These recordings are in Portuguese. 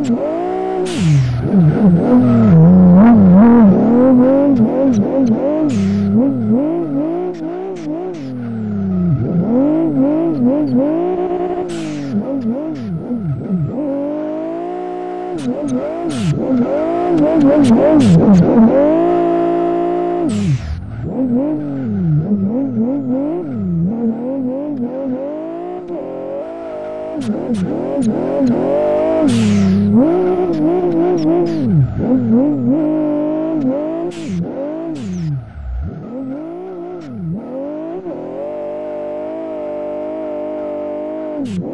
Oh, Mm-hmm.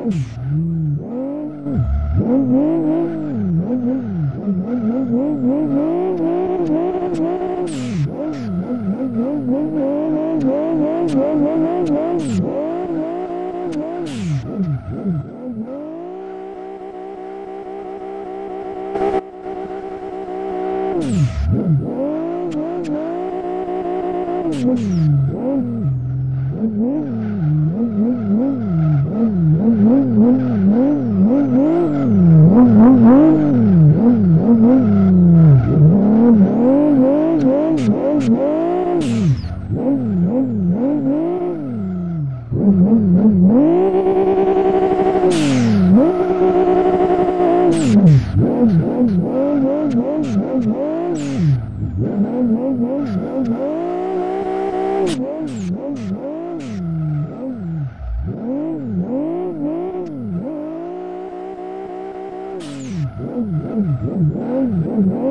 Mm-hmm.